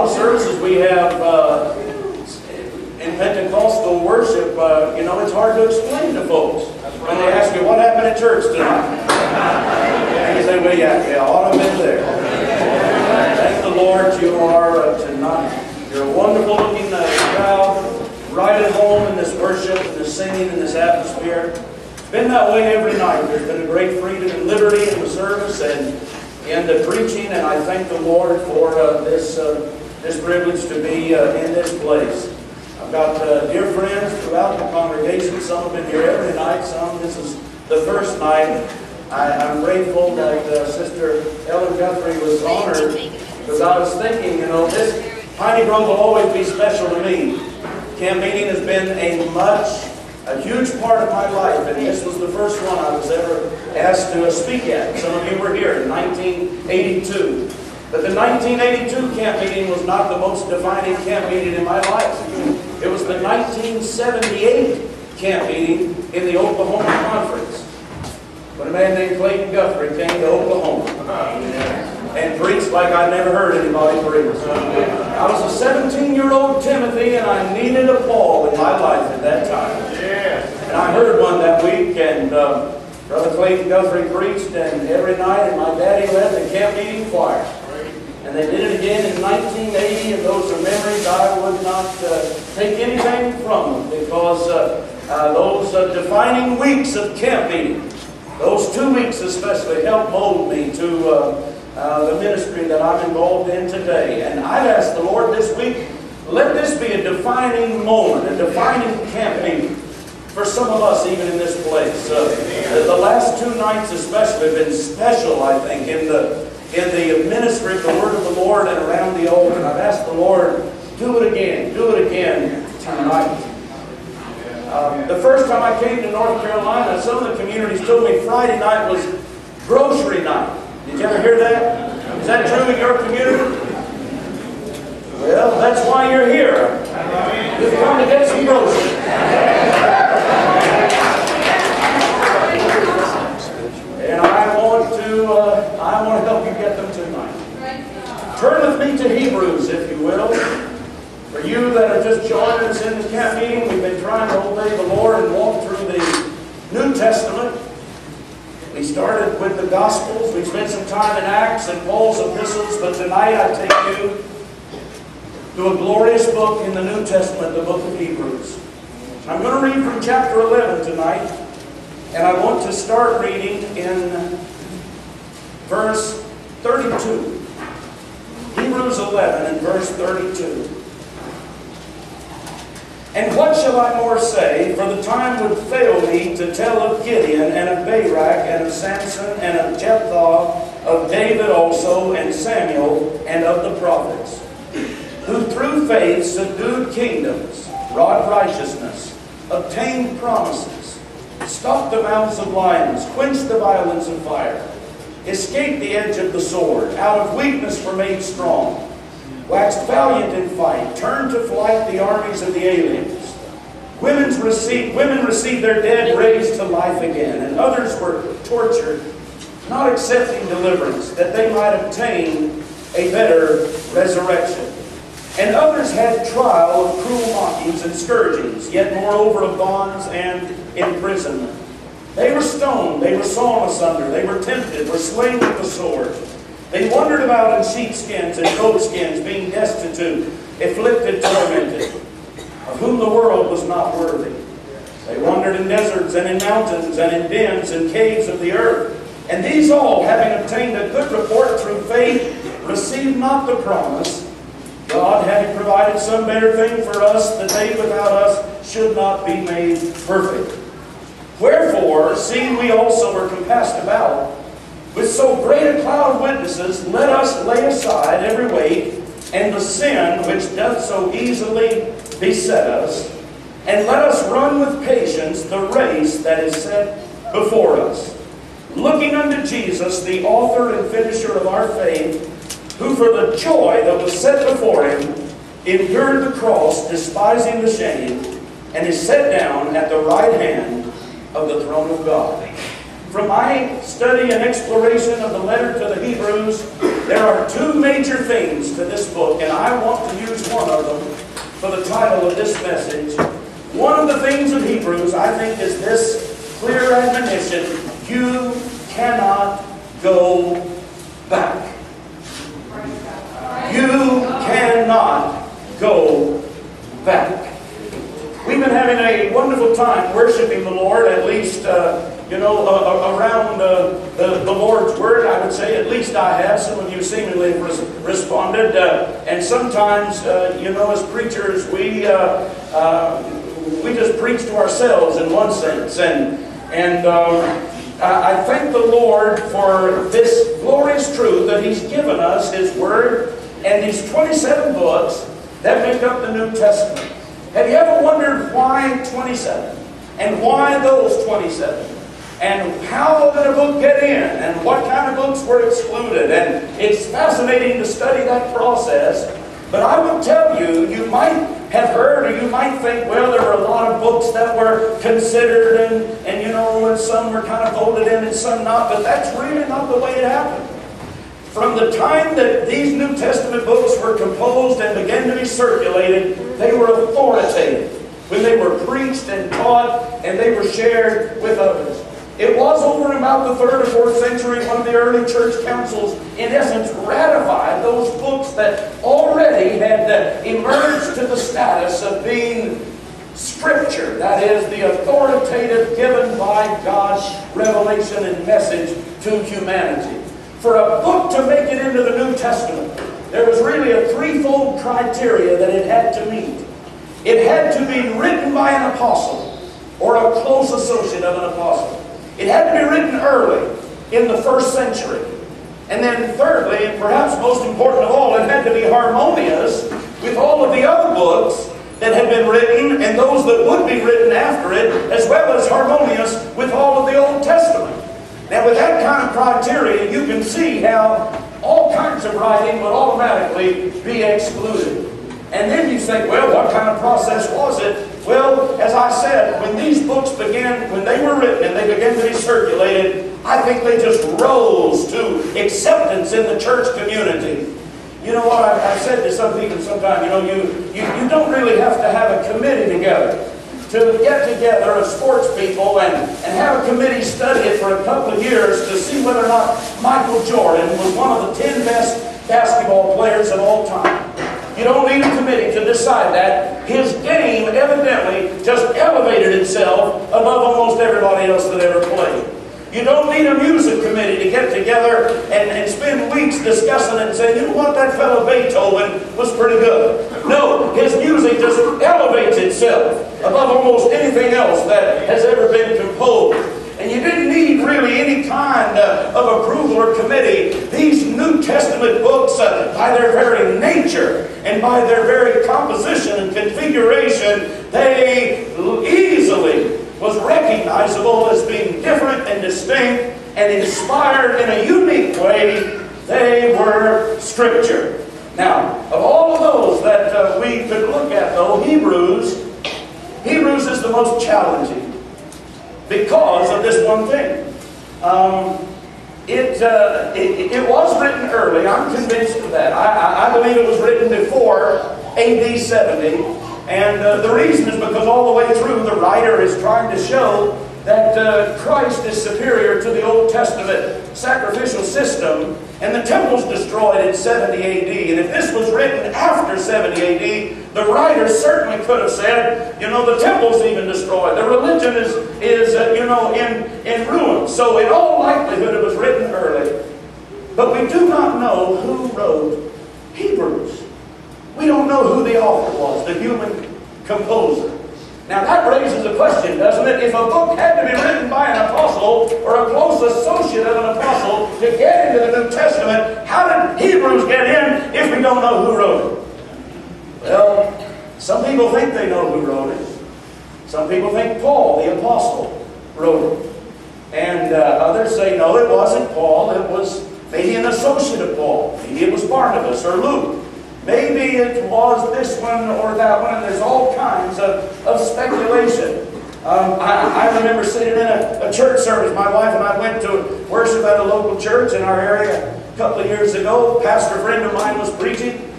lot of services we have uh, in Pentecostal worship. Uh, you know, it's hard to explain to folks when they ask you what happened at church tonight. And you say, "Well, yeah, yeah, ought to have been there." Thank the Lord, you are uh, tonight. You're a wonderful looking uh, crowd, right at home in this worship, in this singing, in this atmosphere. It's been that way every night. There's been a great freedom and liberty in the service and in the preaching, and I thank the Lord for uh, this uh, this privilege to be uh, in this place. I've got uh, dear friends throughout the congregation. Some have been here every night. Some this is the first night. I, I'm grateful that uh, Sister Ellen Guthrie was honored because I was thinking, you know, this Piney Grove will always be special to me. Camp meeting has been a much, a huge part of my life, and this was the first one I was ever asked to speak at. Some of you were here in 1982. But the 1982 camp meeting was not the most defining camp meeting in my life. It was the 1978 camp meeting in the Oklahoma Conference. When a man named Clayton Guthrie came to Oklahoma and preached like I'd never heard anybody preach. I was a 17-year-old Timothy and I needed a Paul in my life at that time. And I heard one that week and uh, Brother Clayton Guthrie preached and every night and my daddy led the camp meeting choir. And they did it again in 1980, and those are memories I would not uh, take anything from them because uh, uh, those uh, defining weeks of camp meeting, those two weeks especially, helped mold me to uh, uh, the ministry that I'm involved in today. And I've asked the Lord this week, let this be a defining moment, a defining camp meeting for some of us even in this place. The last two nights especially have been special, I think, in the in the ministry of the word of the Lord and around the altar. I've asked the Lord, do it again, do it again tonight. Um, the first time I came to North Carolina, some of the communities told me Friday night was grocery night. Did you ever hear that? Is that true in your community? Well, that's why you're here. You've come to get some groceries. And I want to, uh, I want to help you get them tonight. Turn with me to Hebrews, if you will. For you that are just joining us in this camp meeting, we've been trying to obey the Lord and walk through the New Testament. We started with the Gospels. We spent some time in Acts and Paul's epistles, but tonight I take you to a glorious book in the New Testament, the book of Hebrews. I'm going to read from chapter 11 tonight, and I want to start reading in verse 32. Hebrews 11 and verse 32. And what shall I more say? For the time would fail me to tell of Gideon and of Barak and of Samson and of Jephthah, of David also and Samuel and of the prophets, who through faith subdued kingdoms, wrought righteousness, obtained promises, stopped the mouths of lions, quenched the violence of fire, escaped the edge of the sword, out of weakness were made strong, waxed valiant in fight, turned to flight the armies of the aliens. Women's received, women received their dead raised to life again, and others were tortured, not accepting deliverance, that they might obtain a better resurrection. And others had trial of cruel mockings and scourgings, yet moreover of bonds and imprisonment. Stoned, they were sawn asunder, they were tempted, were slain with the sword. They wandered about in sheepskins and goatskins, being destitute, afflicted, tormented, of whom the world was not worthy. They wandered in deserts and in mountains and in dens and caves of the earth. And these all, having obtained a good report through faith, received not the promise, God having provided some better thing for us, that they without us should not be made perfect. Wherefore, seeing we also are compassed about with so great a cloud of witnesses, let us lay aside every weight and the sin which doth so easily beset us, and let us run with patience the race that is set before us. Looking unto Jesus, the author and finisher of our faith, who for the joy that was set before him endured the cross, despising the shame, and is set down at the right hand of the throne of God. From my study and exploration of the letter to the Hebrews, there are two major themes to this book, and I want to use one of them for the title of this message. One of the themes of Hebrews, I think, is this clear admonition you cannot go back. You cannot go back. We've been having a wonderful time worshiping the Lord, at least, uh, you know, uh, uh around uh, the, the Lord's Word, I would say. At least I have. Some of you seemingly res responded. Uh, and sometimes, uh, you know, as preachers, we, we just preach to ourselves in one sense. And, and um, I thank the Lord for this glorious truth that He's given us, His Word, and these 27 books that make up the New Testament. Have you ever wondered why 27? And why those 27? And how did a book get in? And what kind of books were excluded? And it's fascinating to study that process. But I will tell you, you might have heard or you might think, well, there were a lot of books that were considered and, and you know, and some were kind of voted in and some not, but that's really not the way it happened. From the time that these New Testament books were composed and began to be circulated, they were authoritative when they were preached and taught and they were shared with others. It was over about the third or fourth century of the early church councils, in essence, ratified those books that already had uh, emerged to the status of being Scripture, that is, the authoritative given by God's revelation and message to humanity. For a book to make it into the New Testament, there was really a threefold criteria that it had to meet. It had to be written by an apostle or a close associate of an apostle. It had to be written early in the first century. And then thirdly, and perhaps most important of all, it had to be harmonious with all of the other books that had been written and those that would be written after it, as well as harmonious with all of the Old Testament. Now, with that kind of criteria, you can see how all kinds of writing would automatically be excluded. And then you think, well, what kind of process was it? Well, as I said, when these books began, when they were written and they began to be circulated, I think they just rose to acceptance in the church community. You know what, I've, said to some people sometimes, you know, you, you, you don't really have to have a committee together to get together of sports people and, and have a committee study it for a couple of years to see whether or not Michael Jordan was one of the 10 best basketball players of all time. You don't need a committee to decide that. His game evidently just elevated itself above almost everybody else that ever played. You don't need a music committee to get together and, and spend weeks discussing it and saying, you know what, that fellow Beethoven was pretty good. No, his music just elevates itself above almost anything else that has ever been composed. And you didn't need really any kind uh, of approval or committee. These New Testament books, uh, by their very nature and by their very composition and configuration, they easily was recognizable as being different and distinct and inspired in a unique way. They were Scripture. Now, of all of those that uh, we could look at, though, Hebrews, Hebrews is the most challenging because of this one thing. Um, it, uh, it, it, was written early. I'm convinced of that. I, I, believe it was written before AD 70. And uh, the reason is because all the way through, the writer is trying to show that uh, Christ is superior to the Old Testament sacrificial system, and the temple's destroyed in 70 AD. And if this was written after 70 AD, the writer certainly could have said, you know, the temple's even destroyed. The religion is, is uh, you know, in, in ruins. So in all likelihood, it was written early. But we do not know who wrote Hebrews. We don't know who the author was, the human composer. Now that raises a question, doesn't it? If a book had to be written by an apostle or a close associate of an apostle to get into the New Testament, how did Hebrews get in if we don't know who wrote it? Well, some people think they know who wrote it. Some people think Paul, the apostle, wrote it. And uh, others say, no, it wasn't Paul. It was maybe an associate of Paul. Maybe it was Barnabas or Luke. Maybe it was this one or that one, and there's all kinds of, of speculation. Um, I, I, remember sitting in a, a, church service. My wife and I went to worship at a local church in our area a couple of years ago. A pastor friend of mine was preaching.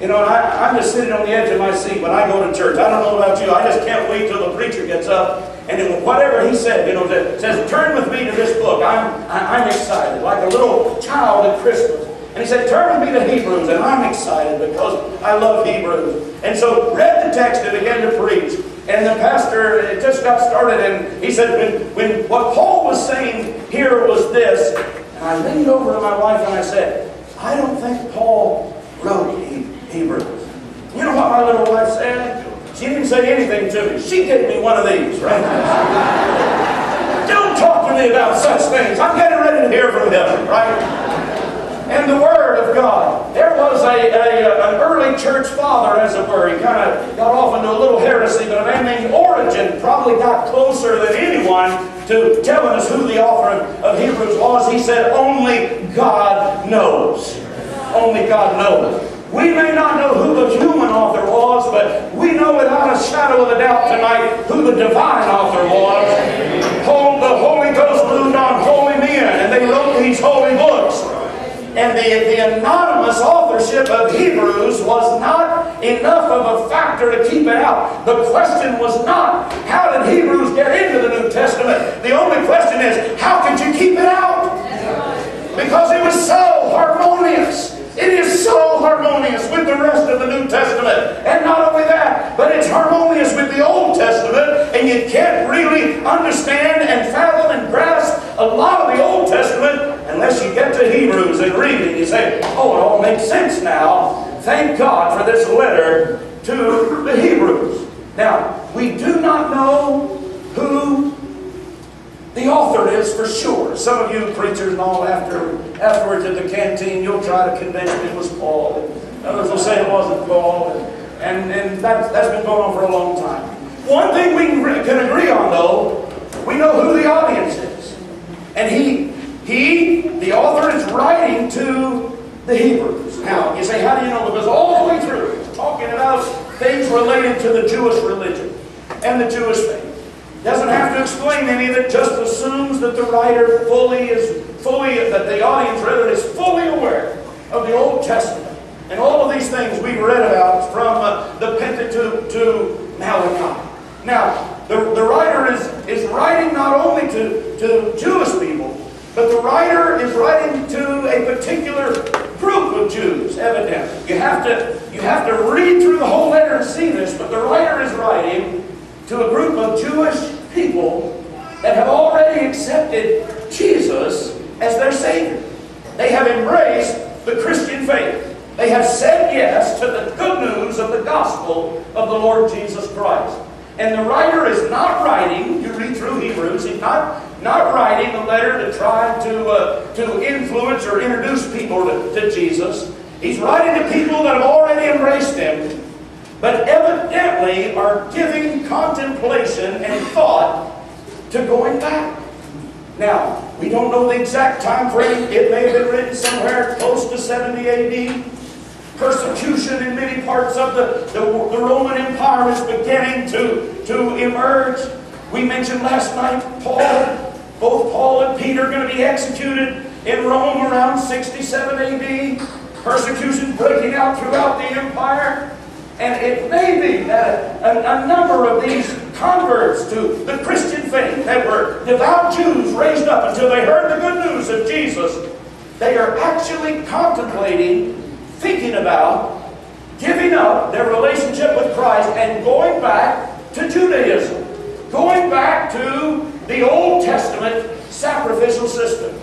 You know, I, I'm just sitting on the edge of my seat when I go to church. I don't know about you. I just can't wait till the preacher gets up and whatever he said, you know, says, turn with me to this book. I'm, I'm excited, like a little child at Christmas. And he said, turn with me to Hebrews, and I'm excited because I love Hebrews. And so read the text and began to preach. And the pastor it just got started, and he said, when, when what Paul was saying here was this, and I leaned over to my wife and I said, I don't think Paul wrote Hebrews. You know what my little wife said? She didn't say anything to me. She gave me one of these, right? don't talk to me about such things. I'm getting ready to hear from heaven, right? And the Word of God. There was a, a, uh, an early church father, as it were. He kind of got off into a little heresy, but a man named Origen probably got closer than anyone to telling us who the author of, of Hebrews was. He said, Only God knows. Only God knows. We may not know who the human author was, but we know without a shadow of a doubt tonight who the divine author was. The Holy Ghost moved on holy men, and they wrote these holy books. And the, the anonymous authorship of Hebrews was not enough of a factor to keep it out. The question was not, how did Hebrews get into the New Testament? The only question is, how could you keep it out? Because it was so harmonious. It is so harmonious with the rest of the New Testament. And not only that, but it's harmonious with the Old Testament, and you can't really understand and fathom and grasp a lot of the Old Testament unless you get to Hebrews and read it, you say, oh, it all makes sense now. Thank God for this letter to the Hebrews. Now, we do not know who the author is for sure. Some of you preachers and all after, afterwards at the canteen, you'll try to convince me it was Paul. Others will say it wasn't Paul. And, and, that, that's been going on for a long time. One thing we can agree on, though, we know who the audience is. And he he, the author, is writing to the Hebrews. Now, you say, how do you know? Because all the way through, talking about things related to the Jewish religion and the Jewish faith. Doesn't have to explain any of it, just assumes that the writer fully is, fully, that the audience rather is fully aware of the Old Testament. And all of these things we've read about from uh, the Pentateuch to Malachi. Now, the, the writer is, is writing not only to, to Jewish people, but the writer is writing to a particular group of Jews, evidently. You have to, you have to read through the whole letter and see this, but the writer is writing to a group of Jewish people that have already accepted Jesus as their Savior. They have embraced the Christian faith. They have said yes to the good news of the gospel of the Lord Jesus Christ. And the writer is not writing, you read through Hebrews, he's not not writing a letter to try to, uh, to influence or introduce people to, to Jesus. He's writing to people that have already embraced Him, but evidently are giving contemplation and thought to going back. Now, we don't know the exact time frame. It may have been written somewhere close to 70 AD. Persecution in many parts of the, the, the Roman Empire is beginning to, to emerge. We mentioned last night Paul both Paul and Peter are going to be executed in Rome around 67 AD. Persecution breaking out throughout the empire. And it may be that a, a number of these converts to the Christian faith that were devout Jews raised up until they heard the good news of Jesus, they are actually contemplating, thinking about, giving up their relationship with Christ and going back to Judaism going back to the Old Testament sacrificial system.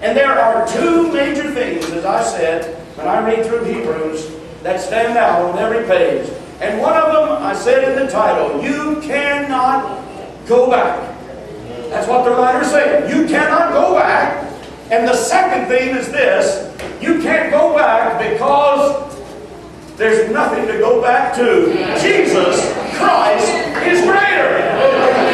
And there are two major things, as I said, when I read through Hebrews, that stand out on every page. And one of them, I said in the title, you cannot go back. That's what the writer said. You cannot go back. And the second thing is this, you can't go back because there's nothing to go back to. Jesus Christ is greater.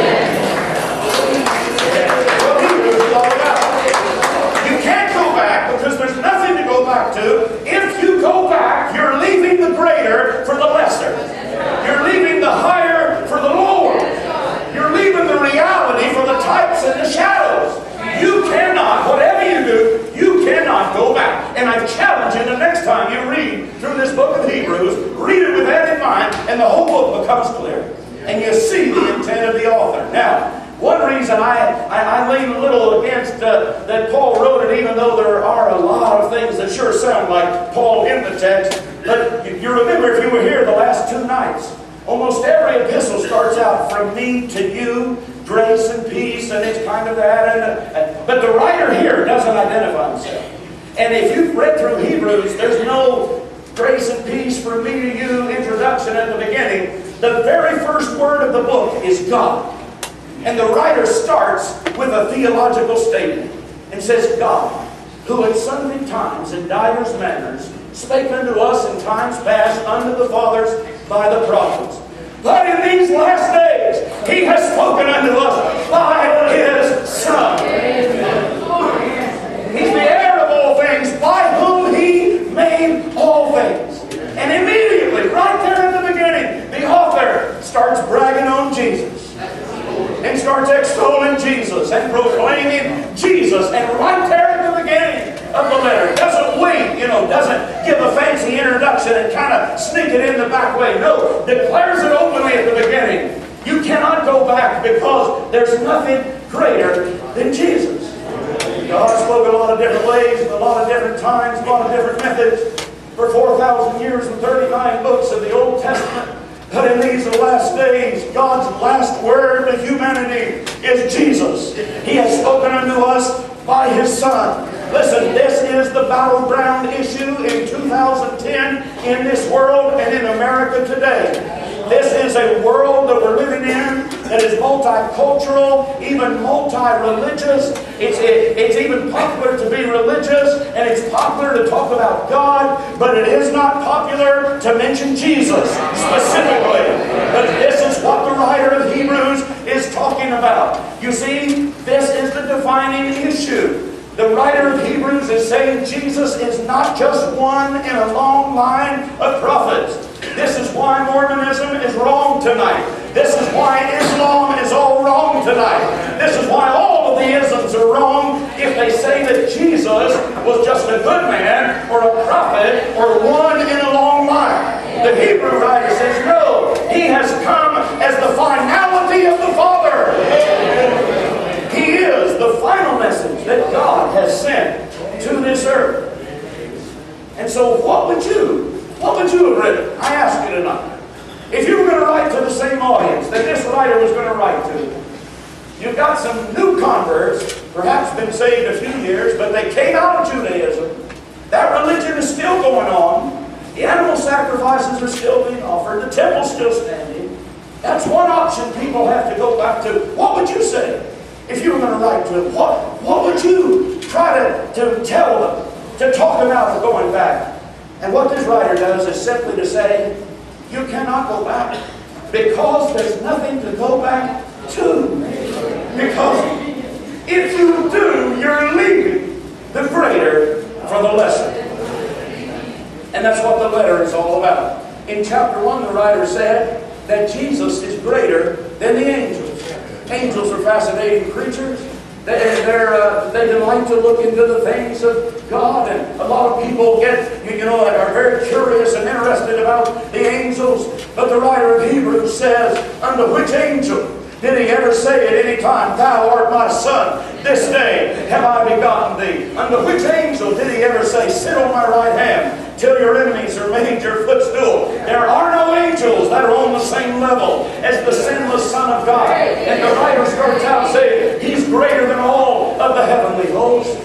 to look into the things of God. And a lot of people get, you know, are very curious and interested about the angels. But the writer of Hebrews says, Unto which angel did he ever say at any time, Thou art my son, this day have I begotten thee? Unto which angel did he ever say, Sit on my right hand till your enemies are made your footstool? There are no angels that are on the same level as the sinless Son of God. And the writer starts out saying, He's greater than all of the heavenly hosts.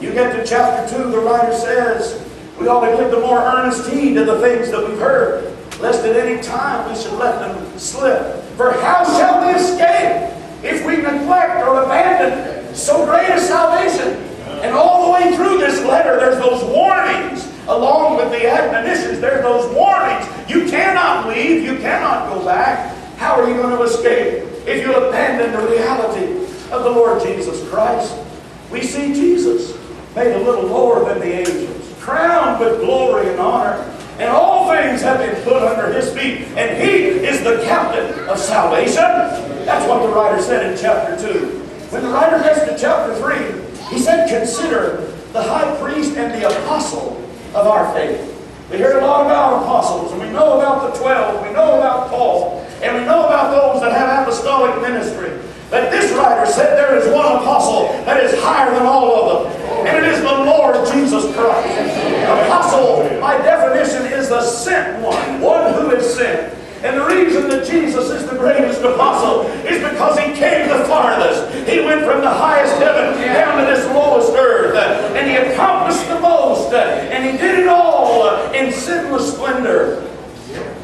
You get to chapter 2, the writer says, we ought to give the more earnest heed to the things that we've heard, lest at any time we should let them slip. For how shall we escape if we neglect or abandon so great a salvation? And all the way through this letter, there's those warnings, along with the admonitions, there's those warnings. You cannot leave, you cannot go back. How are you going to escape if you abandon the reality of the Lord Jesus Christ? We see Jesus made a little lower than the angels, crowned with glory and honor. And all things have been put under his feet. And he is the captain of salvation. That's what the writer said in chapter 2. When the writer gets to chapter 3, he said, Consider the high priest and the apostle of our faith. We hear a lot about apostles, and we know about the twelve, we know about Paul, and we know about those that have apostolic ministry. But this writer said there is one apostle that is higher than all of them, and it is the Lord Jesus Christ. Apostle, by definition, is the sent one, one who is sent. And the reason that Jesus is the greatest apostle is because he came the farthest. He went from the highest heaven down to this lowest earth. And he accomplished the most. And he did it all in sinless splendor.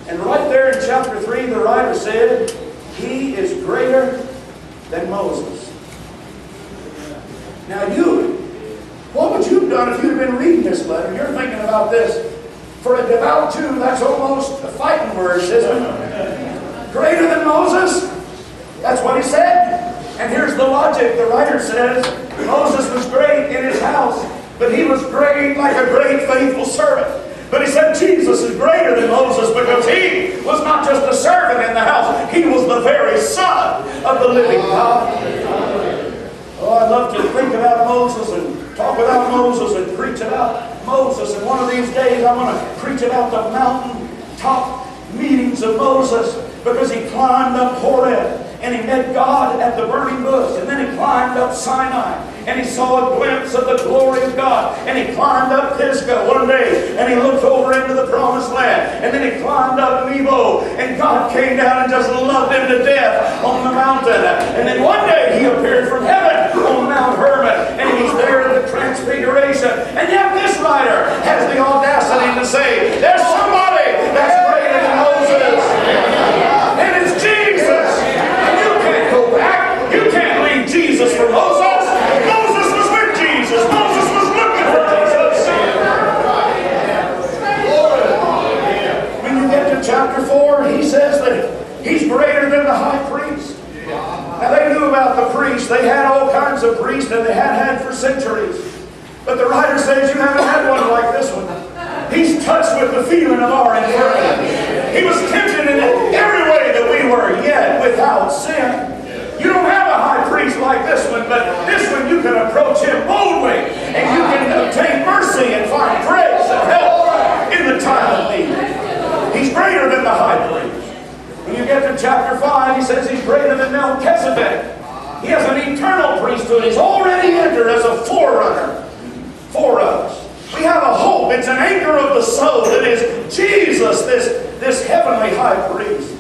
And right there in chapter 3, the writer said, He is greater than Moses. Now you, what would you have done if you'd been reading this letter? And you're thinking about this. For a devout Jew, that's almost a fighting word, isn't it? Greater than Moses? That's what he said. And here's the logic. The writer says Moses was great in his house, but he was great like a great faithful servant. But he said Jesus is greater than Moses because he was not just a servant in the house, he was the very son of the living God. Oh, I'd love to think about Moses and talk about Moses and preach about Moses. And one of these days I'm going to preach about the mountain top meetings of Moses because he climbed up Horeb and he met God at the burning bush. And then he climbed up Sinai and he saw a glimpse of the glory of God. And he climbed up Pisgah one day and he looked over into the promised land. And then he climbed up Nebo and God came down and just loved him to death on the mountain. And then one day he appeared from heaven on Mount Hermon and he's there in the transfiguration. And yet this writer has the audacity to say, there's somebody that's greater than Moses. And it's Jesus. And you can't go back. You can't leave Jesus for Moses. Moses was with Jesus. Moses was looking for Jesus. When you get to chapter 4, he says that he's greater than the high priest. Now they knew about the priests. They had all kinds of priests and they had had for centuries. But the writer says you haven't had one like this one. He's touched with the feeling of our infirmity. He was tempted in every way that we were, yet without sin. You don't have a high like this one, but this one you can approach him boldly and you can obtain mercy and find grace and help in the time of need. He's greater than the high priest. When you get to chapter 5, he says he's greater than Melchizedek. He has an eternal priesthood. He's already entered as a forerunner for us. We have a hope. It's an anchor of the soul. It is Jesus, this, this heavenly high priest.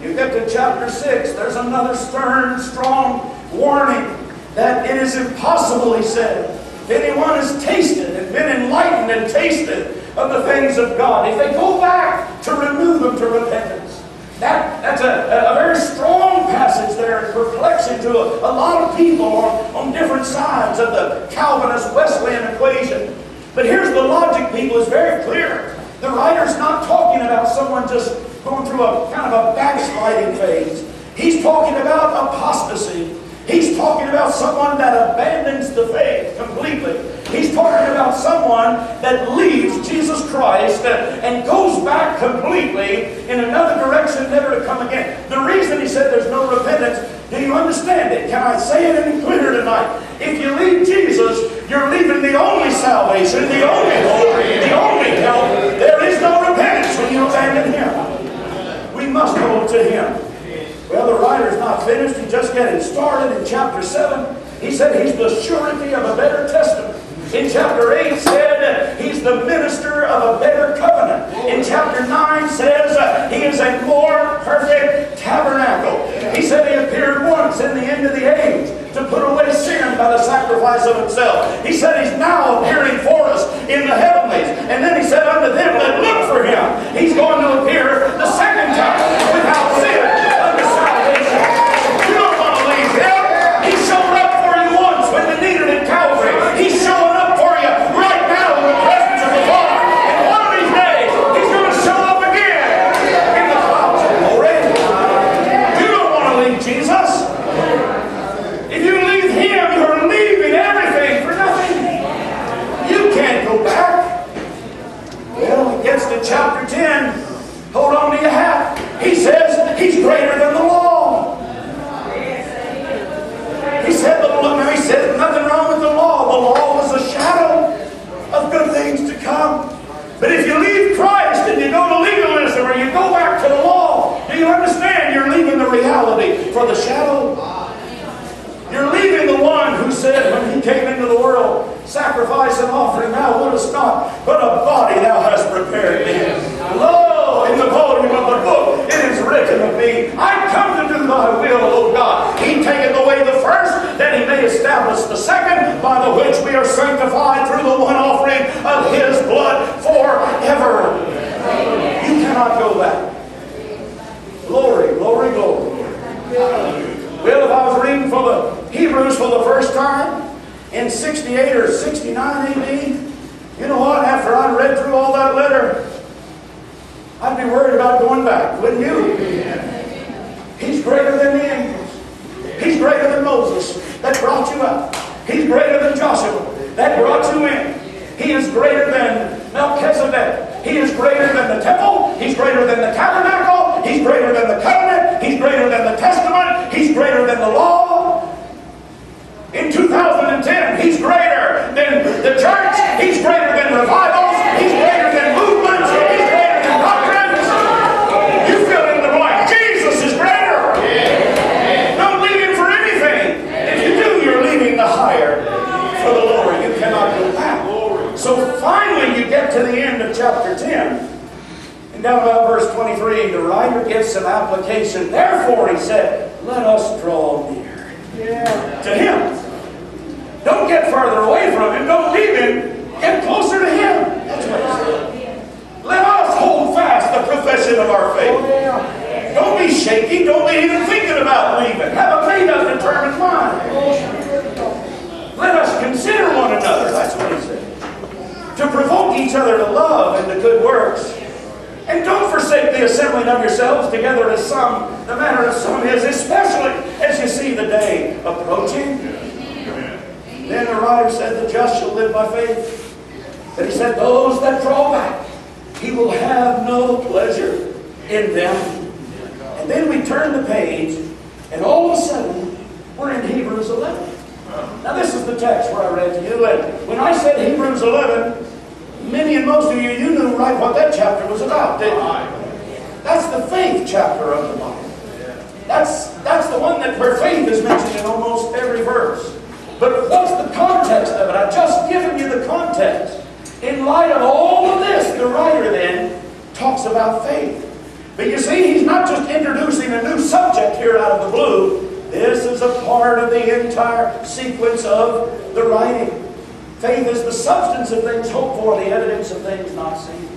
You get to chapter 6, there's another stern, strong warning that it is impossible, he said, if anyone has tasted and been enlightened and tasted of the things of God, if they go back to renew them to repentance. That, that's a, a very strong passage there and perplexing to a, a lot of people on, on different sides of the Calvinist Wesleyan equation. But here's the logic, people, is very clear. The writer's not talking about someone just going through a kind of a backsliding phase. He's talking about apostasy. He's talking about someone that abandons the faith completely. He's talking about someone that leaves Jesus Christ and goes back completely in another direction, never to come again. The reason he said there's no repentance, do you understand it? Can I say it any clearer tonight? If you leave Jesus, you're leaving the only salvation, the only hope, the only help. There is no repentance when you abandon Him. We must hold to Him. Well, the writer's not finished. He's just getting started in chapter 7. He said he's the surety of a better testament. In chapter 8 said he's the minister of a better covenant. In chapter 9 says uh, he is a more perfect tabernacle. He said he appeared once in the end of the age to put away sin by the sacrifice of himself. He said he's now appearing for us in the heavenlies. And then he said unto them that look for him, he's going to appear the second time without sin unto salvation. You don't want to leave him. He showed up for you once when you needed it, Calvary. He's showing up for you right now in the presence of the Father. And one of these days, he's going to show up again in the clouds of glory. You don't want to leave Jesus. If you leave him, you're leaving everything for nothing. You can't go back. Well, it gets to chapter 10. Hold on to your hat. He says he's greater than the law. He said the law, now he said nothing wrong with the law. The law was a shadow of good things to come. But if you leave Christ and you go to legalism or you go back to the law, do you understand? You're leaving the reality the shadow. You're leaving the one who said when he came into the world, sacrifice and offering thou wouldest not, but a body thou hast prepared me. Lo, in the volume of the book it is written of me, I come to do thy will, O God. He taketh away the first, that he may establish the second, by the which we are sanctified through the one offering of his blood forever. You cannot go back. Glory, glory, glory. Well, if I was reading for the Hebrews for the first time in 68 or 69 AD, you know what? After I read through all that letter, I'd be worried about going back, wouldn't you? He's greater than the angels. He's greater than Moses that brought you up. He's greater than Joshua that brought you in. He is greater than Melchizedek. He is greater than the temple. He's greater than the tabernacle. He's greater than the covenant. He's greater than the testament. He's greater than the law. In 2010, he's greater than the church. He's greater than revivals. He's greater than movements. He's greater than doctrines. You fill in the blank. Jesus is greater. Don't leave him for anything. If you do, you're leaving the higher for the lower. You cannot go back. So finally, you get to the end of chapter 10. And down about verse 23, writer gives some application. Therefore, he said, let us draw near to him. Don't get further away from him. Don't leave him. Get closer to him. That's what he said. Let us hold fast the profession of our faith. Oh, Don't be shaky. Don't be even thinking about leaving. Have a made up, determined mind. Let us consider one another. That's what he said. To provoke each other to love and to good works. And don't forsake the assembling of yourselves together as some, the manner of some is, especially as you see the day approaching. Then the writer said, The just shall live by faith. But he said, Those that draw back, he will have no pleasure in them. And then we turn the page, and all of a sudden, we're in Hebrews 11. Now, this is the text where I read to you. And when I said Hebrews 11, many and most of you, you knew right what that chapter was about, didn't you? That's the faith chapter of the Bible. That's, that's the one that where faith is mentioned in almost every verse. But what's the context of it? I've just given you the context. In light of all of this, the writer then talks about faith. But you see, he's not just introducing a new subject here out of the blue. This is a part of the entire sequence of the writing. Faith is the substance of things hoped for, the evidence of things not seen.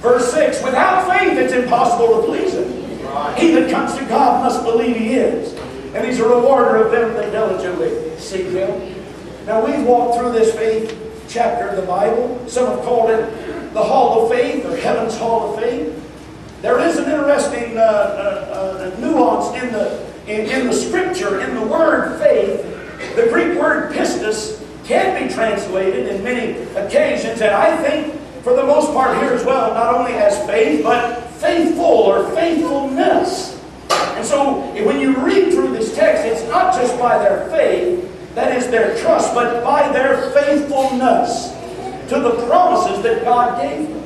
Verse 6 Without faith, it's impossible to please Him. He that comes to God must believe He is. And He's a rewarder of them that diligently seek Him. Now, we've walked through this faith chapter of the Bible. Some have called it the Hall of Faith or Heaven's Hall of Faith. There is an interesting uh, uh, uh, nuance in the, in, in the scripture, in the word faith. The Greek word pistis can be translated in many occasions, and I think for the most part here as well, not only as faith, but faithful or faithfulness. And so when you read through this text, it's not just by their faith, that is their trust, but by their faithfulness to the promises that God gave them.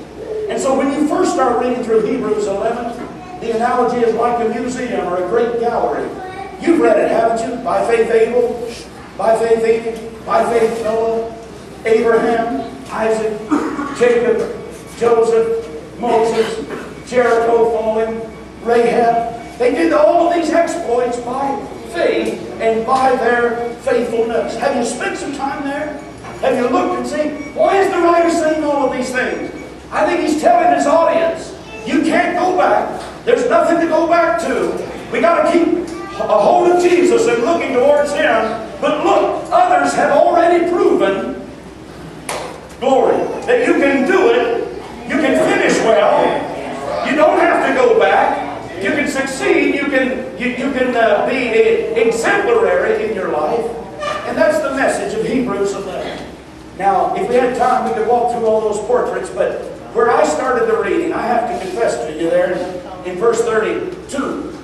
And so when you first start reading through Hebrews 11, the analogy is like a museum or a great gallery. You've read it, haven't you? By faith Abel, by faith Enoch, by faith Noah, Abraham, Isaac, Jacob, Joseph, Moses, Jericho falling, Rahab. They did all of these exploits by faith and by their faithfulness. Have you spent some time there? Have you looked and seen? Why is the writer saying all of these things? I think he's telling his audience, you can't go back. There's nothing to go back to. We got to keep a hold of Jesus and looking towards Him. But look, others have already proven, glory, that you can do it. You can finish well. You don't have to go back. You can succeed. You can, you, you can uh, be exemplary in your life. And that's the message of Hebrews 11. Now, if we had time, we could walk through all those portraits, but where I started the reading, I have to confess to you there in verse 32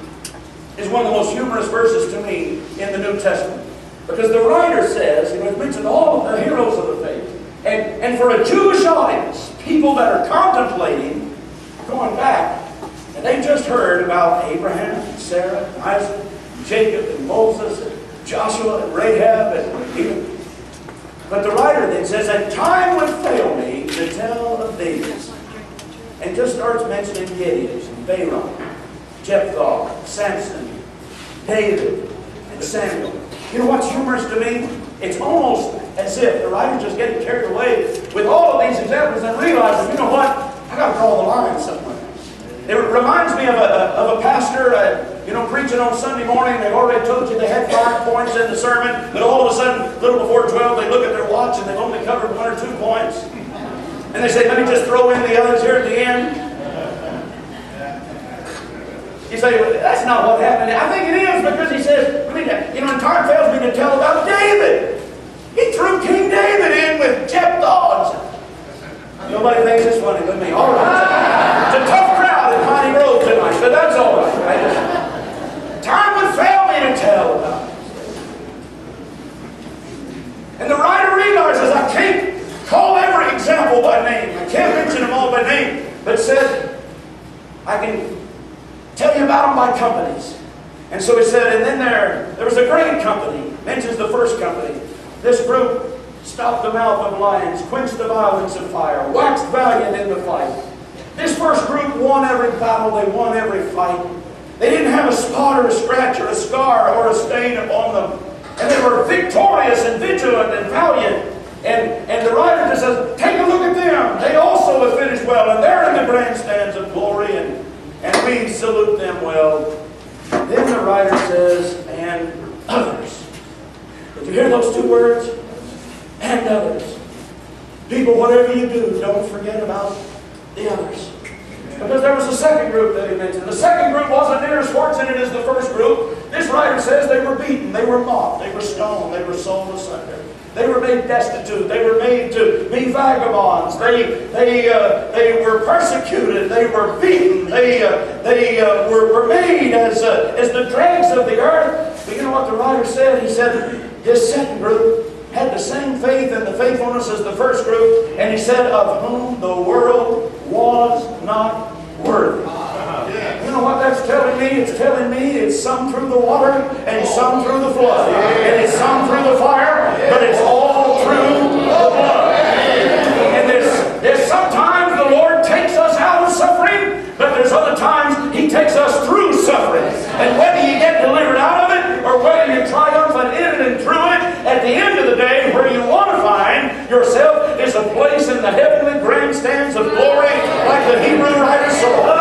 is one of the most humorous verses to me in the New Testament. Because the writer says, and we've mentioned all of the heroes of the faith, and, and for a Jewish audience, people that are contemplating going back, and they just heard about Abraham, and Sarah, and Isaac, and Jacob, and Moses, and Joshua, and Rahab, and even. But the writer then says, that time would fail me to tell of these. And just starts mentioning Gideon, and Balaam, Jephthah, Samson, David, and Samuel. You know what's humorous to me? It's almost as if the writer's just getting carried away with all of these examples and realizing, you know what? I got to draw the line somewhere. It reminds me of a, of a pastor, uh, you know, preaching on Sunday morning. They've already told you they had five points in the sermon, but all of a sudden, a little before 12, they look at their watch and they've only covered one or two points. And they say, let me just throw in the others here at the end. You say, well, that's not what happened. I think it is because he says, I mean, you know, and time fails me to tell about David. He threw King David in with Jephthah. Nobody thinks it's funny but me. All right. It's a tough crowd at Piney Grove tonight, but that's all right. Just, time would fail me to tell about. And the writer realizes I can't call every example by name. I can't mention them all by name, but said, I can tell you about them by companies. And so he said, and then there, there was a great company, mentions the first company. This group stopped the mouth of lions, quenched the violence of fire, waxed valiant in the fight. This first group won every battle, they won every fight. They didn't have a spot or a scratch or a scar or a stain upon them. And they were victorious and vigilant and valiant. And, and the writer just says, take a look at them. They also have finished well, and they're in the grandstands of glory and and we salute them well. Then the writer says, and others. Did you hear those two words? And others. People, whatever you do, don't forget about the others. Because there was a second group that he mentioned. The second group wasn't near as fortunate as the first group. This writer says they were beaten, they were mocked, they were stoned, they were sold asunder. They were made destitute. They were made to be vagabonds. They, they, uh, they were persecuted. They were beaten. They, uh, they uh, were, made as, uh, as the dregs of the earth. But you know what the writer said? He said this second group had the same faith and the faithfulness as the first group. And he said, of whom the world was not worthy. You know what that's telling me? It's telling me it's some through the water and some through the flood. And it's some through the fire, but it's all through the blood. And there's, there's sometimes the Lord takes us out of suffering, but there's other times He takes us through suffering. And whether you get delivered out of it or whether you're triumphant in it and through it, at the end of the day, where you want to find yourself is a place in the heavenly grandstands of glory, like the Hebrew writer saw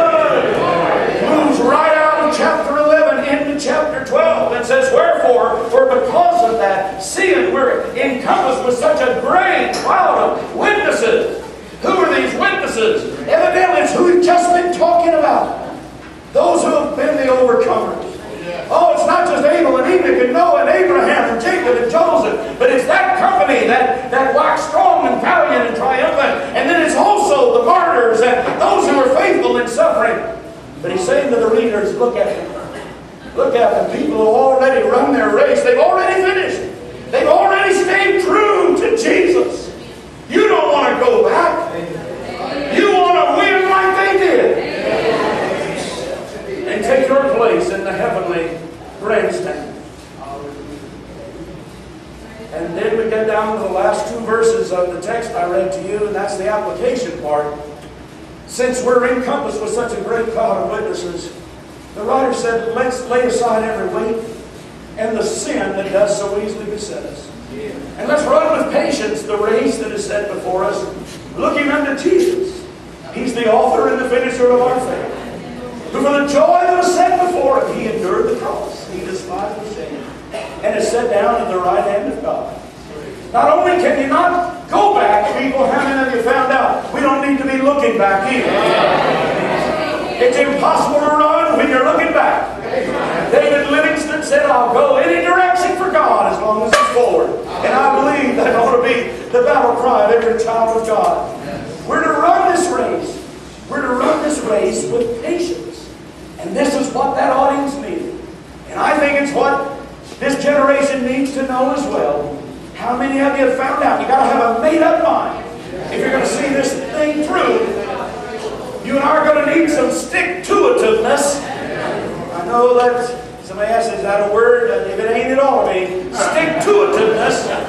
moves right out of chapter 11 into chapter 12 and says, Wherefore, for because of seeing we're encompassed with such a great cloud of witnesses. Who are these witnesses? Evidently, it's who we've just been talking about. Those who have been the overcomers. Oh, it's not just Abel and Enoch and Noah and Abraham and Jacob and Joseph, but it's that company that, that waxed strong and valiant and triumphant. And then it's also the martyrs and those who are faithful in suffering. But he's saying to the readers, look at them. Look at them. People who already run their race. They've already finished. They've already stayed true to Jesus. You don't want to go back. You want to win like they did. And take your place in the heavenly grandstand. And then we get down to the last two verses of the text I read to you, and that's the application part. Since we're encompassed with such a great cloud of witnesses, the writer said, let's lay aside every weight and the sin that does so easily beset us. And let's run with patience the race that is set before us, looking unto Jesus. He's the author and the finisher of our faith. Who for the joy that was set before him, he endured the cross. He despised the shame. And is set down at the right hand of God. Not only can you not go back, people, how many of you found out? We don't need to be looking back either. It's impossible to run when you're looking back. David Livingstone said, I'll go any direction for God as long as it's forward. And I believe that ought to be the battle cry of every child of God. We're to run this race. We're to run this race with patience. And this is what that audience needed. And I think it's what this generation needs to know as well. How many of you have found out? You got to have a made-up mind if you're going to see this thing through. You and I are going to need some stick-to-itiveness. I know that asks, is that a word? If it ain't, it ought to be. Stick-to-itiveness, determination,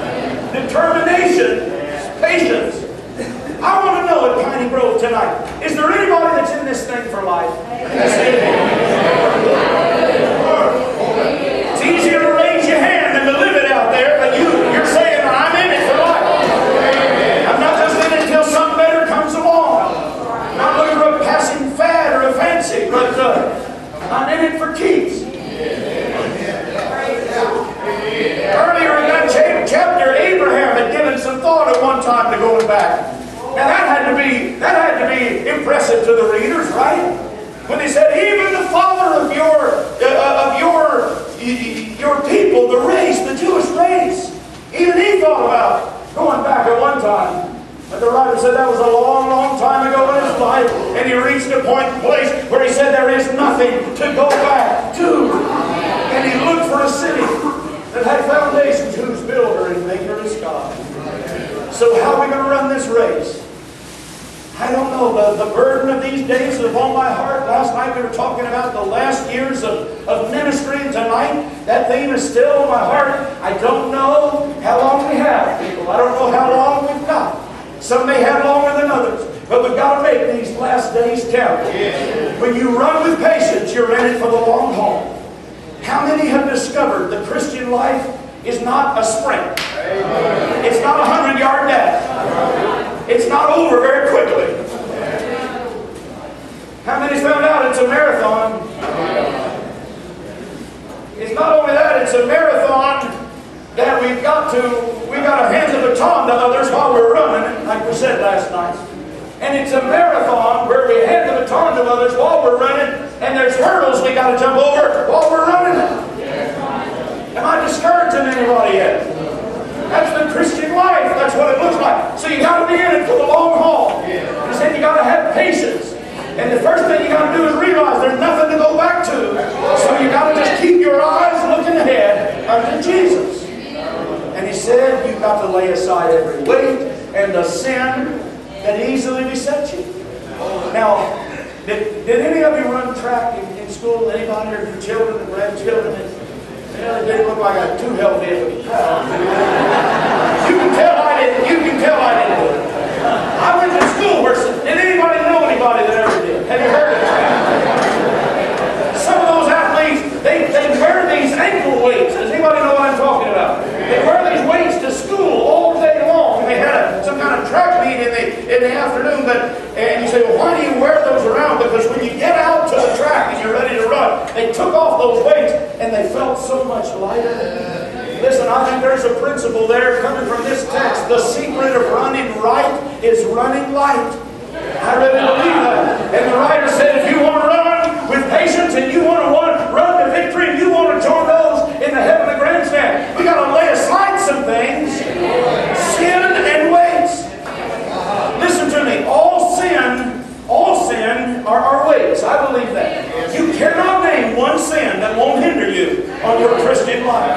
and they felt so much lighter. Listen, I think there's a principle there coming from this text. The secret of running right is running light. I really believe that. And the writer said, if you want to run with patience and you want to run, run to victory and you want to join those in the heavenly grandstand, we got to lay aside some things, sin and weights. Listen to me. All sin, all sin are our weights. I believe that. You cannot sin that won't hinder you on your Christian life.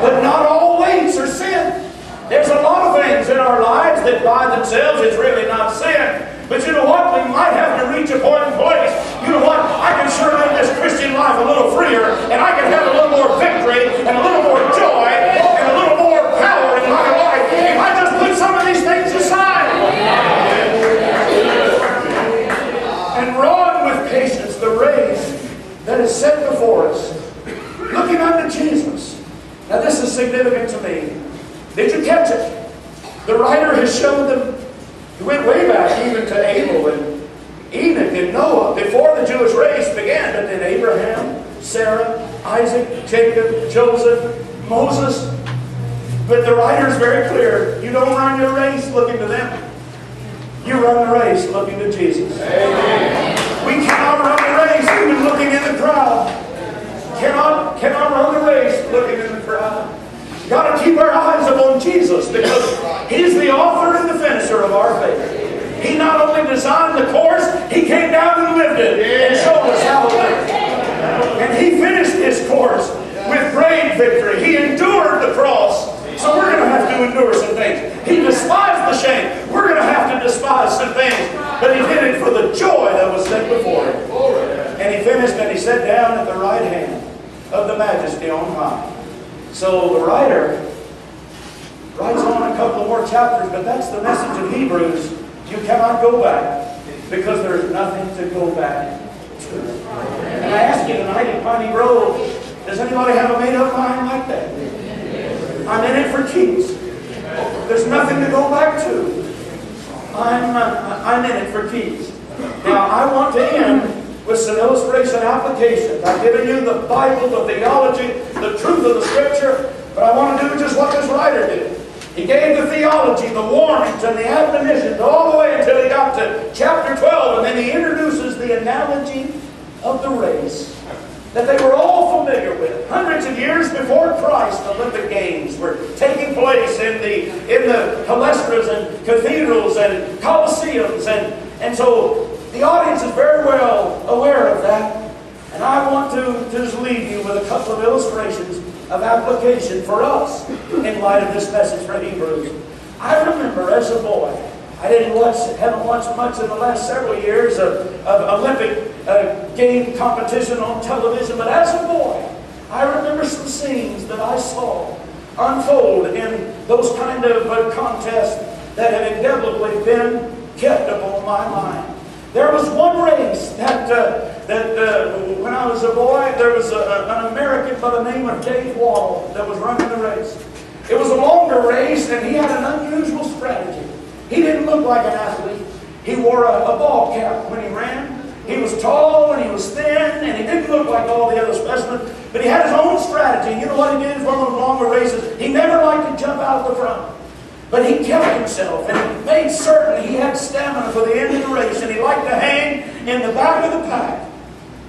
But not all weights are sin. There's a lot of things in our lives that by themselves it's really not sin. But you know what? We might have to reach a point in place. You know what? I can sure live this Christian life a little freer, and I can have a little more victory, and a little more joy, that is set before us. Looking unto Jesus. Now this is significant to me. Did you catch it? The writer has shown them, he went way back even to Abel and Enoch and Noah, before the Jewish race began, but then Abraham, Sarah, Isaac, Jacob, Joseph, Moses. But the writer is very clear. You don't run your race looking to them. You run the race looking to Jesus. Amen. We cannot run the race even looking in the crowd. Cannot, cannot run the race looking in the crowd. Got to keep our eyes upon Jesus because He's the author and the finisher of our faith. He not only designed the course, He came down and lived it and showed us how to live. And He finished His course with great victory. He endured the cross. So we're going to have to endure some things. He despised the shame. We're going to have to despise some things. But He did it for the joy that was set before Him. And He finished and He sat down at the right hand of the majesty on high. So the writer writes on a couple more chapters, but that's the message of Hebrews. You cannot go back because there's nothing to go back to. And I ask you tonight in Piney Grove, does anybody have a made-up mind like that? I'm in it for keeps. There's nothing to go back to. I'm, uh, I'm in it for keeps. Now, I want to end with some illustration applications. I've given you the Bible, the theology, the truth of the Scripture, but I want to do just what this writer did. He gave the theology, the warnings, and the admonitions all the way until he got to chapter 12, and then he introduces the analogy of the race that they were all familiar with. Hundreds of years before Christ, Olympic Games were taking place in the in the palestras and cathedrals and coliseums, and, and so the audience is very well aware of that. And I want to, to just leave you with a couple of illustrations of application for us in light of this message from Hebrews. I remember as a boy, I didn't watch, haven't watched much in the last several years of, of Olympic uh, game competition on television, but as a boy, I remember some scenes that I saw unfold in those kind of uh, contests that have indelibly been kept upon my mind. There was one race that, uh, that uh, when I was a boy, there was a, an American by the name of Dave Wottle that was running the race. It was a longer race, and he had an unusual strategy. He didn't look like an athlete. He wore a, a ball cap when he ran. He was tall and he was thin, and he didn't look like all the other specimens, but he had his own strategy. You know what he did? One of those longer races, he never liked to jump out of the front. But he kept himself and made certain he had stamina for the end of the race and he liked to hang in the back of the pack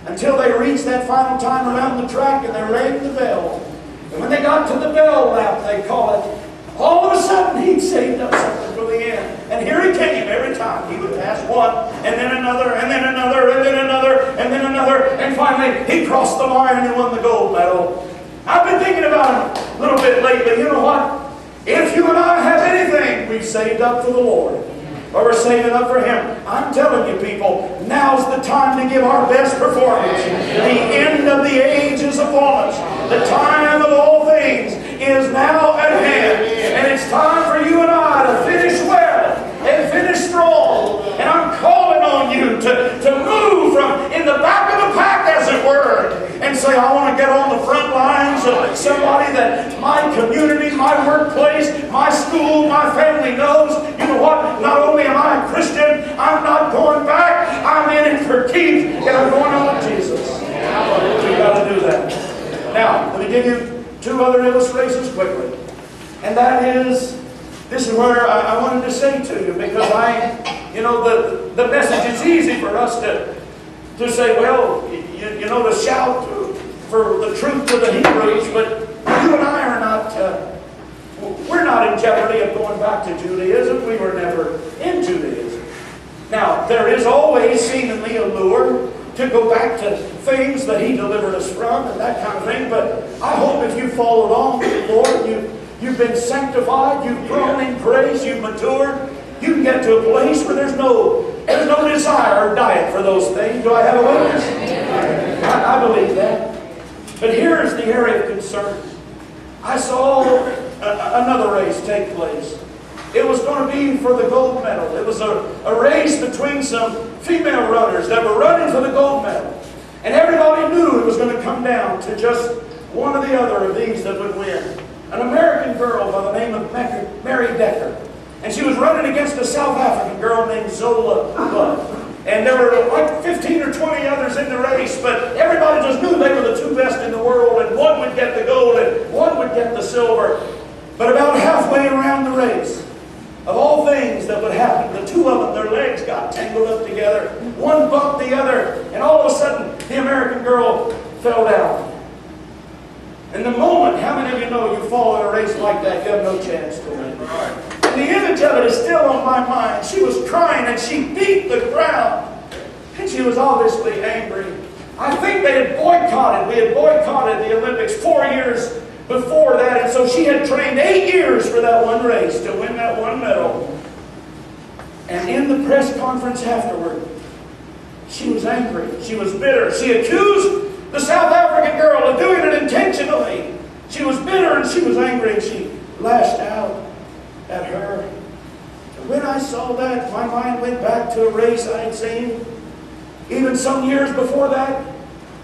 until they reached that final time around the track and they rang the bell. And when they got to the bell lap, they call it, all of a sudden he'd saved up something the end. And here he came every time. He would pass one, and then another, and then another, and then another, and then another, and finally he crossed the line and won the gold medal. I've been thinking about him a little bit lately. You know what? If you and I have anything we've saved up for the Lord, or we're saving up for Him, I'm telling you people, now's the time to give our best performance. The end of the age is upon us. The time of all things is now at hand. And it's time for you and I to finish strong. And I'm calling on you to, to move from in the back of the pack, as it were, and say, I want to get on the front lines of somebody that my community, my workplace, my school, my family knows. You know what? Not only am I a Christian, I'm not going back. I'm in it for keeps, and I'm going on with Jesus. We've got to do that. Now, let me give you two other illustrations quickly. And that is, this is where I, I wanted to say to you, because I, you know, the, the message is easy for us to, to say, well, you, you know, to shout for the truth to the Hebrews, but you and I are not, uh, we're not in jeopardy of going back to Judaism. We were never in Judaism. Now, there is always seemingly a lure to go back to things that He delivered us from and that kind of thing, but I hope if you followed on with the Lord, you, you've been sanctified, you've grown in grace, you've matured, you can get to a place where there's no, there's no desire or diet for those things. Do I have a witness? I, I believe that. But here is the area of concern. I saw a, another race take place. It was going to be for the gold medal. It was a, a race between some female runners that were running for the gold medal. And everybody knew it was going to come down to just one or the other of these that would win. An American girl by the name of Mary Decker. And she was running against a South African girl named Zola Budd. And there were like 15 or 20 others in the race, but everybody just knew they were the two best in the world, and one would get the gold and one would get the silver. But about halfway around the race, of all things that would happen, the two of them, their legs got tangled up together. One bumped the other, and all of a sudden, the American girl fell down. And the moment, how many of you know you fall in a race like that, you have no chance to win? And the image of it is still on my mind. She was crying and she beat the ground. And she was obviously angry. I think they had boycotted, we had boycotted the Olympics four years before that. And so she had trained eight years for that one race to win that one medal. And in the press conference afterward, she was angry. She was bitter. She accused the South African girl of doing it intentionally. She was bitter and she was angry and she lashed out at her. And when I saw that, my mind went back to a race I had seen even some years before that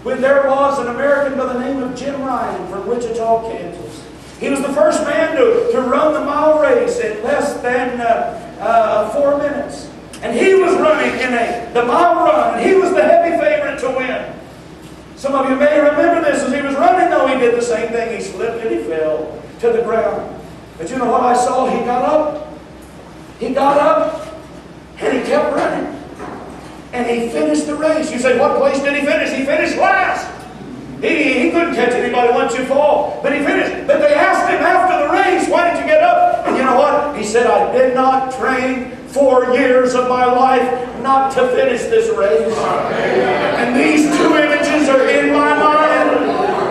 when there was an American by the name of Jim Ryun from Wichita, Kansas. He was the first man to, to run the mile race in less than uh, uh, four minutes. And he was running in a the mile run, and he was the heavy favorite to win. Some of you may remember this. As he was running, though, he did the same thing. He slipped and he fell to the ground. But you know what I saw? He got up. He got up and he kept running. And he finished the race. You say, what place did he finish? He finished last. He, he couldn't catch anybody once you fall. But he finished. But they asked him after the race, why did you get up? And you know what? He said, I did not train four years of my life not to finish this race. And these two images are in my mind.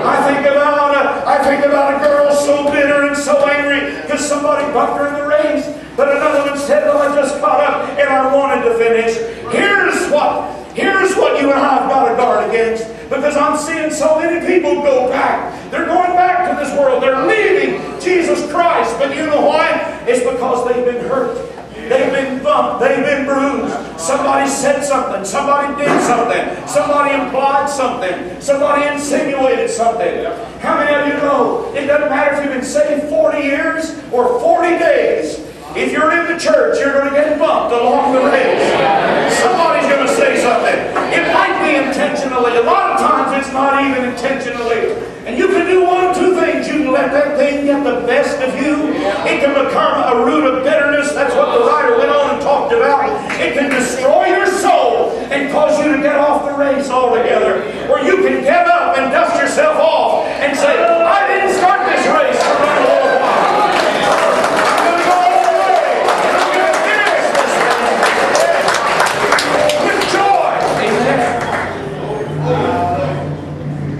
I think about a, I think about a girl so bitter and so angry because somebody bucked her in the race. But another one said, oh, I just caught up and I wanted to finish. Here's what, here's what you and I have got to guard against. Because I'm seeing so many people go back. They're going back to this world. They're leaving Jesus Christ. But you know why? It's because they've been hurt. They've been bumped. They've been bruised. Somebody said something. Somebody did something. Somebody implied something. Somebody insinuated something. How many of you know it doesn't matter if you've been saved 40 years or 40 days. If you're in the church, you're going to get bumped along the race. Somebody's going to say something. It might be intentionally. A lot of times it's not even intentionally. And you can do one of two things. You can let that thing get the best of you. It can become a root of bitterness. That's what the writer went on and talked about. It can destroy your soul and cause you to get off the race altogether. Or you can get up and dust yourself off and say, I didn't start this race.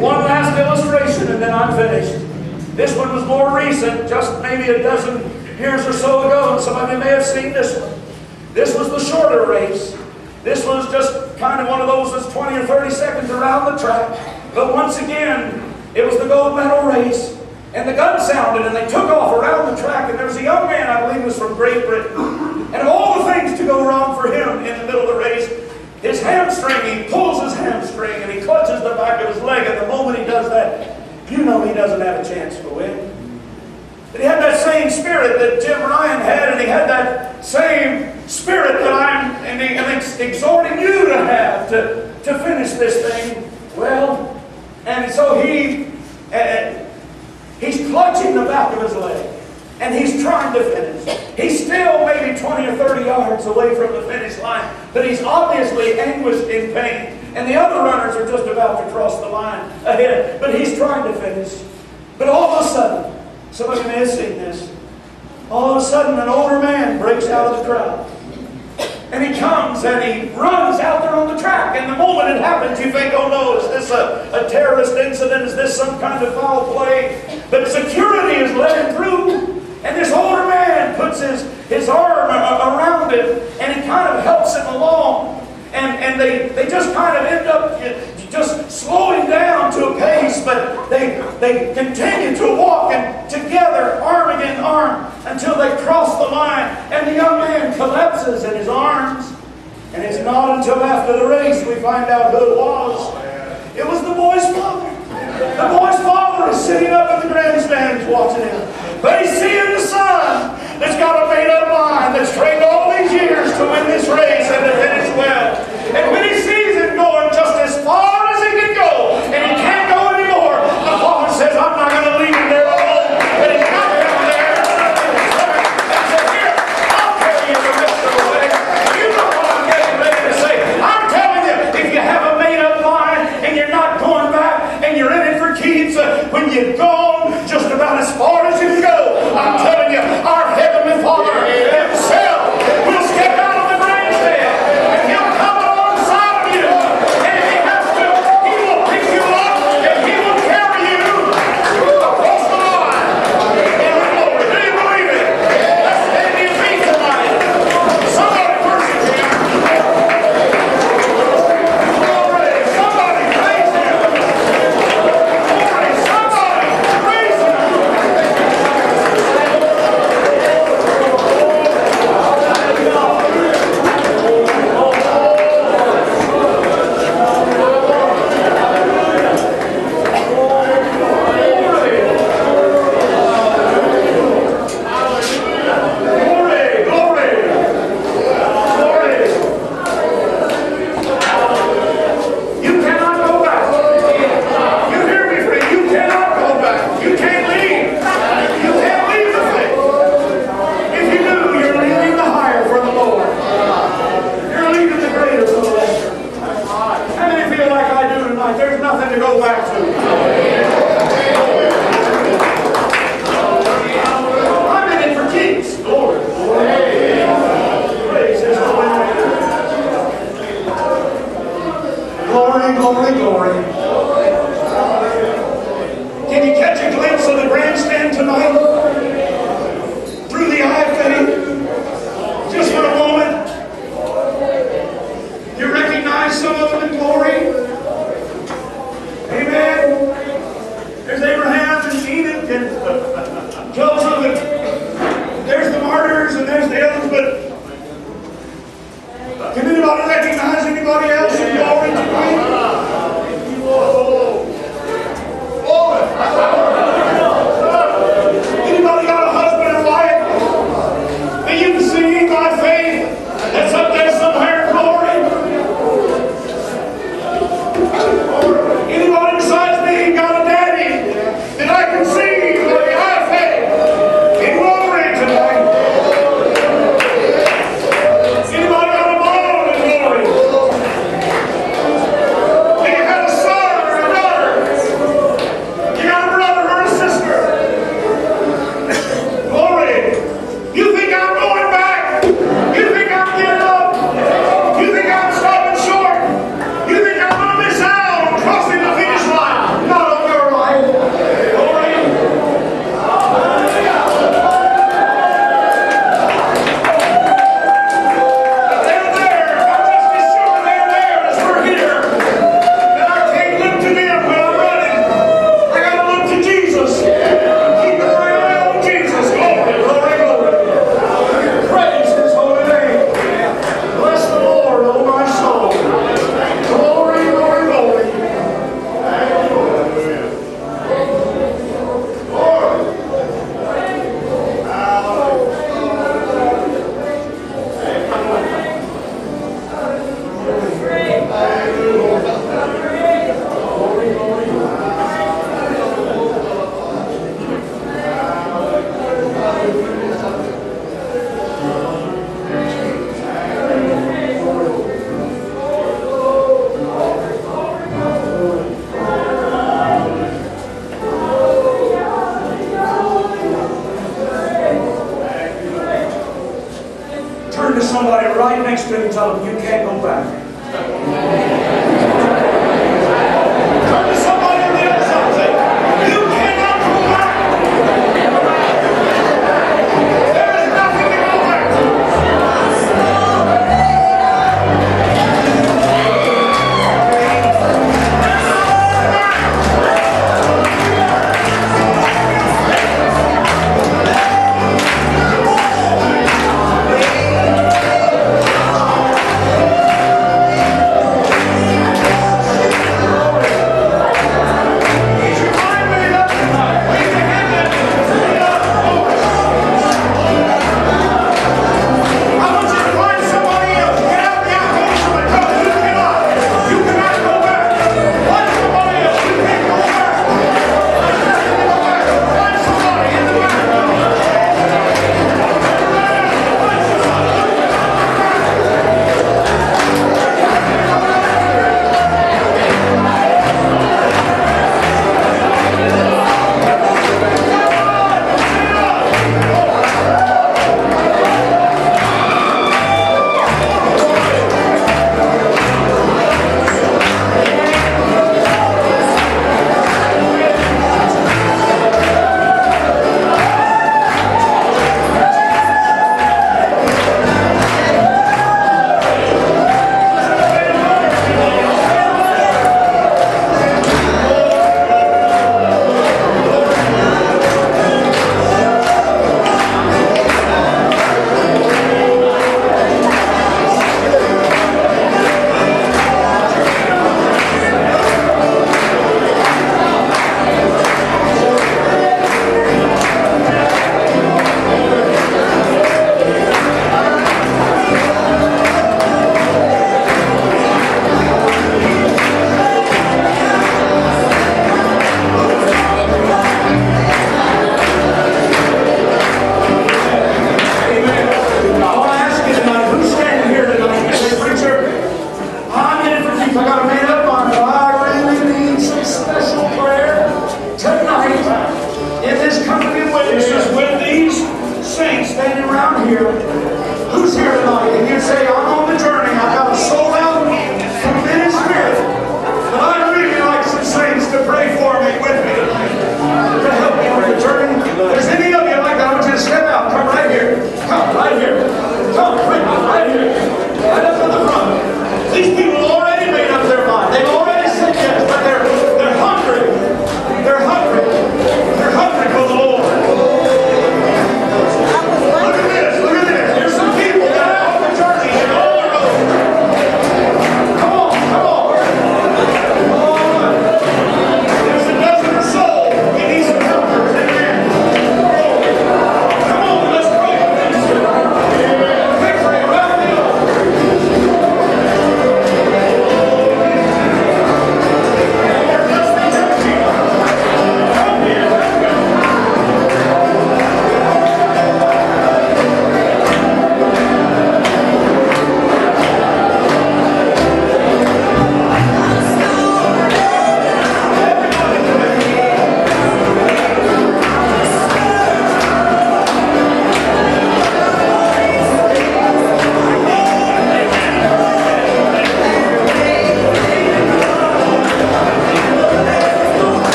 One last illustration and then I'm finished. This one was more recent, just maybe a dozen years or so ago, and some of you may have seen this one. Shorter race. This was just kind of one of those that's 20 or 30 seconds around the track. But once again, it was the gold medal race. And the gun sounded and they took off around the track. And there was a young man, I believe was from Great Britain. And of all the things to go wrong for him in the middle of the race, his hamstring, he pulls his hamstring and he clutches the back of his leg. And the moment he does that, you know he doesn't have a chance to win. But he had that same spirit that Jim Ryun had, and he had that same spirit that I'm ex- exhorting you to have to, to finish this thing well. And so he uh, he's clutching the back of his leg, and he's trying to finish. He's still maybe 20 or 30 yards away from the finish line, but he's obviously anguished in pain. And the other runners are just about to cross the line ahead, but he's trying to finish. But all of a sudden, some of you may have seen this. All of a sudden, an older man breaks out of the crowd. And he comes and he runs out there on the track. And the moment it happens, you think, oh no, is this a, a terrorist incident? Is this some kind of foul play? But security is letting through. And this older man puts his, his arm around him and he kind of helps him along and, and they, they just kind of end up just slowing down to a pace, but they, they continue to walk and together, arm in arm, until they cross the line, and the young man collapses in his arms. And it's not until after the race we find out who it was. It was the boy's father. The boy's father is sitting up in the grandstands watching him. But he's seeing the son that's got a made up mind, that's trained all these years to win this race and to finish well. And when he sees